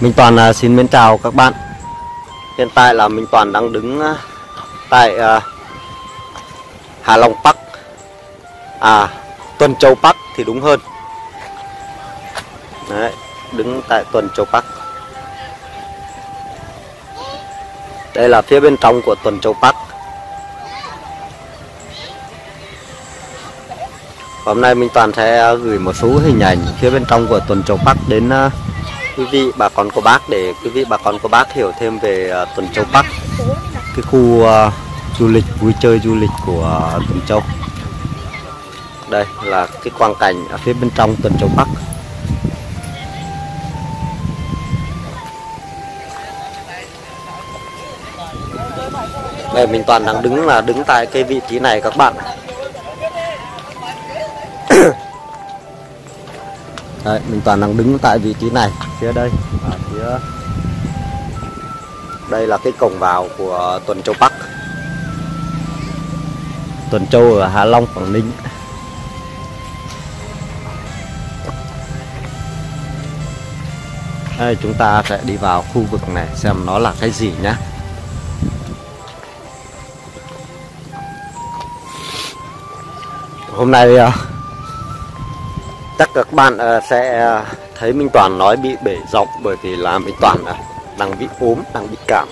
Minh Toàn à, xin mến chào các bạn. Hiện tại là Minh Toàn đang đứng à, tại à, Hà Long Park. À Tuần Châu Park thì đúng hơn. Đấy, đứng tại Tuần Châu Park. Đây là phía bên trong của Tuần Châu Park. Hôm nay Minh Toàn sẽ gửi một số hình ảnh phía bên trong của Tuần Châu Park đến quý vị bà con cô bác để quý vị bà con cô bác hiểu thêm về à, Tuần Châu bắc cái khu uh, du lịch vui chơi du lịch của uh, Tuần Châu. Đây là cái quang cảnh ở phía bên trong Tuần Châu bắc. Đây mình toàn đang đứng là đứng tại cái vị trí này các bạn. Đấy, mình toàn đang đứng tại vị trí này phía đây. Và phía đây là cái cổng vào của Tuần Châu Bắc. Tuần Châu ở Hạ Long Quảng Ninh. Đây, chúng ta sẽ đi vào khu vực này xem nó là cái gì nhá. Hôm nay ờ, chắc các bạn ờ, sẽ ờ, thấy Minh Toàn nói bị bể giọng bởi vì là Minh Toàn ờ, đang bị ốm, đang bị cảm.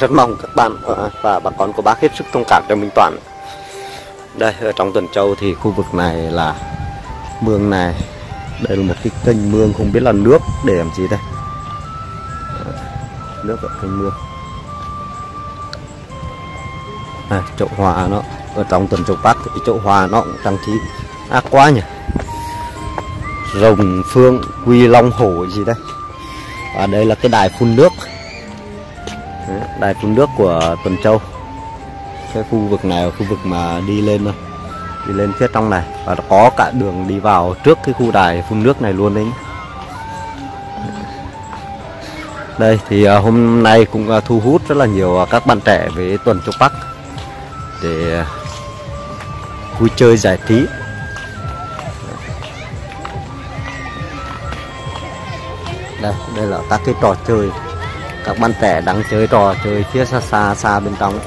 Rất mong các bạn và bà con của bác hết sức thông cảm cho Minh Toàn. Đây ở trong Tuần Châu thì khu vực này là mương này. Đây là một cái kênh mương không biết là nước để làm gì đây. Nước ở kênh mương. À, chậu hòa nó ở trong Tuần Châu Bắc thì chậu hòa nó cũng trang trí ác quá nhỉ rồng phương quy long hổ gì đây và đây là cái đài phun nước. Đài phun nước của tuần châu. Cái khu vực này là khu vực mà đi lên thôi. Đi lên phía trong này. Và có cả đường đi vào trước cái khu đài phun nước này luôn đấy đây thì à, hôm nay cũng à, thu hút rất là nhiều à, các bạn trẻ về tuần châu bắc để vui chơi giải trí đây là các cái trò chơi các bạn trẻ đang chơi trò chơi phía xa xa xa bên trong.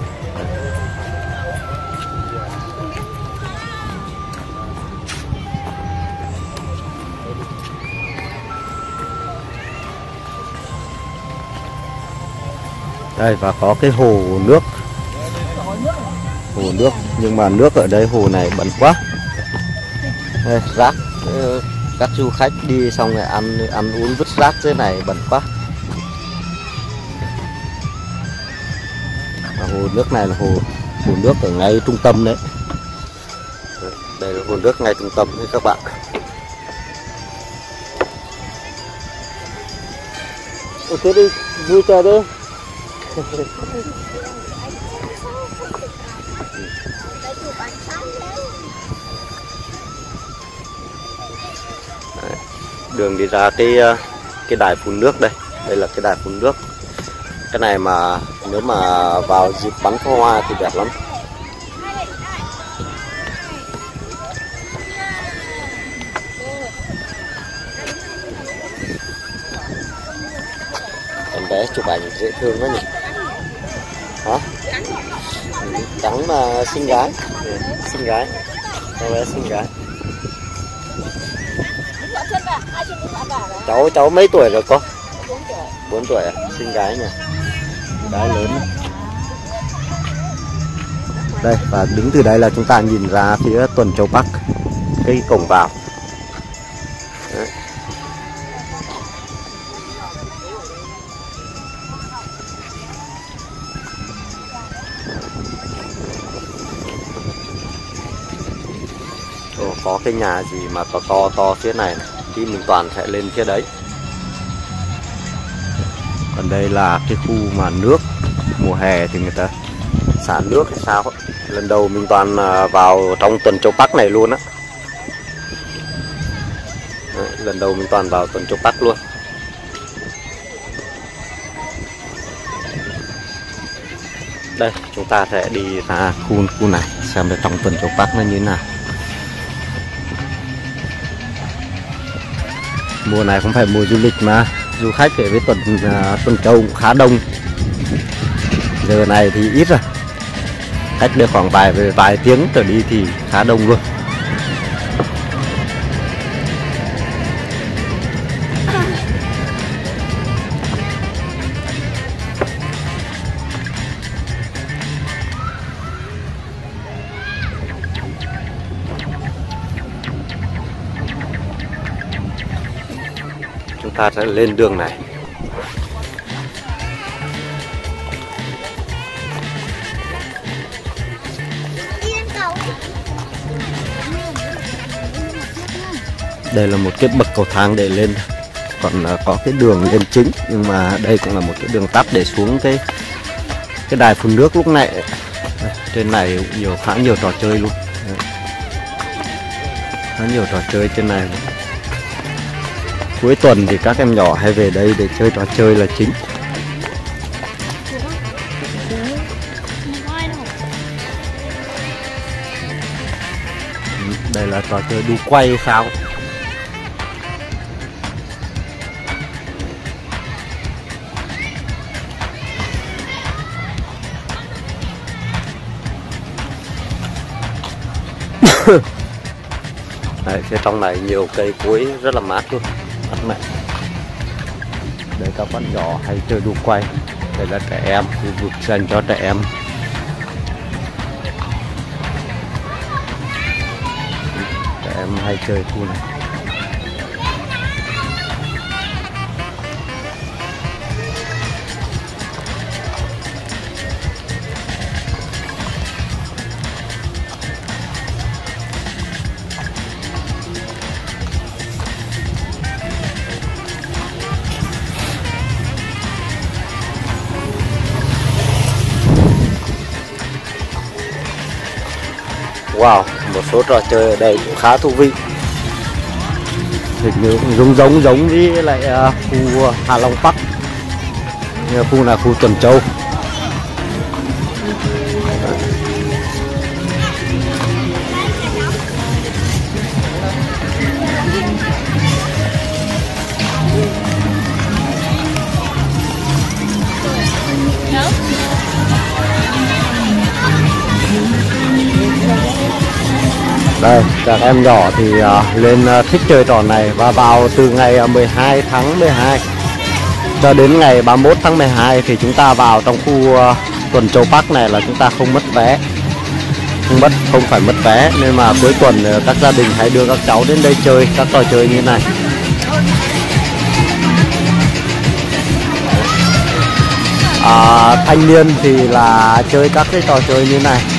Đây và có cái hồ nước. Hồ nước nhưng mà nước ở đây hồ này bẩn quá. Đây, rác. Ờ các du khách đi xong rồi ăn ăn uống vứt rác dưới này bẩn quá. Và hồ nước này là hồ hồ nước ở ngay trung tâm đấy. Đây là hồ nước ngay trung tâm đấy các bạn. Ok đi vui chơi đi đường đi ra cái ờ, cái đài phun nước đây. Đây là cái đài phun nước. Cái này mà nếu mà vào dịp bắn pháo hoa thì đẹp lắm. Em bé chụp ảnh dễ thương quá nhỉ. Hả? Trắng mà xinh gái. Ừ, xinh gái. Em bé xinh gái cháu cháu mấy tuổi rồi cô? 4 tuổi à sinh gái nhỉ? Gái lớn đây và đứng từ đây là chúng ta nhìn ra phía tuần châu bắc cái cổng vào. Đấy. Ồ, có cái nhà gì mà to to to phía này, này? Thì mình toàn sẽ lên phía đấy. Còn đây là cái khu mà nước mùa hè thì người ta xả nước hay sao? Lần đầu mình toàn vào trong tuần châu bắc này luôn á. Lần đầu mình toàn vào tuần châu bắc luôn. Đây chúng ta sẽ đi ra khu khu này xem trong tuần châu bắc nó như thế nào mùa này không phải mùa du lịch mà. Du khách về với tuần à, tuần châu cũng khá đông. Giờ này thì ít rồi. Cách đây khoảng vài vài tiếng trở đi thì khá đông luôn. Ta sẽ lên đường này. Đây là một cái bậc cầu thang để lên. Còn à, có cái đường lên chính, nhưng mà đây cũng là một cái đường tắt để xuống cái cái đài phun nước lúc này trên này nhiều khá nhiều trò chơi luôn. Khá nhiều trò chơi trên này cuối tuần thì các em nhỏ hay về đây để chơi trò chơi là chính. Đây là trò chơi đu quay sao? Đấy, phía trong này nhiều cây cối rất là mát luôn mát mẻ đây các bạn nhỏ hay chơi đu quay, đây là trẻ em khu vực dành cho trẻ em. Trẻ em hay chơi khu này. Wow, một số trò chơi ở đây cũng khá thú vị. Hình như cũng giống giống giống với lại uh, khu à, Hà Long Park. Nhưng khu là khu Tuần Châu. Đây các em nhỏ thì uh, lên uh, thích chơi trò này và vào từ ngày à, 12 tháng 12 cho đến ngày 31 tháng 12 thì chúng ta vào trong khu uh, tuần châu Park này là chúng ta không mất vé. Không mất không phải mất vé nên mà cuối tuần uh, các gia đình hãy đưa các cháu đến đây chơi các trò chơi như này. À, thanh niên thì là chơi các cái trò chơi như này.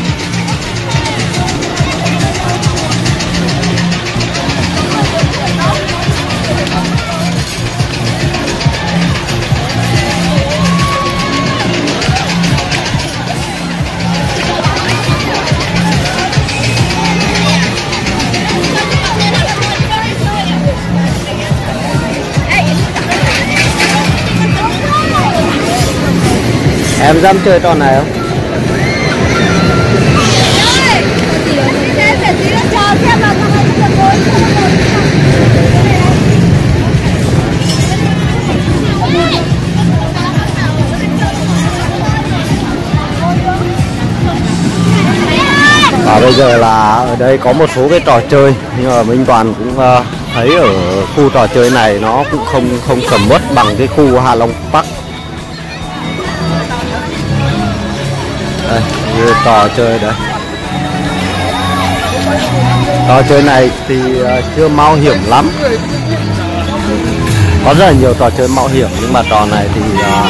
Em dám chơi trò này không? Và bây giờ là ở đây có một số cái trò chơi nhưng mà Minh Toàn cũng uh, thấy ở khu trò chơi này nó cũng không không sầm uất bằng cái khu Hà Long Park đây như trò chơi đấy trò chơi này thì ờ, chưa mạo hiểm lắm. Có rất là nhiều trò chơi mạo hiểm, nhưng mà trò này thì ờ,